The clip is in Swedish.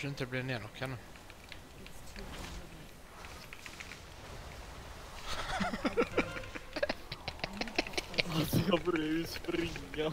så inte blir nedlockad nu. Alltså jag börjar ju springa.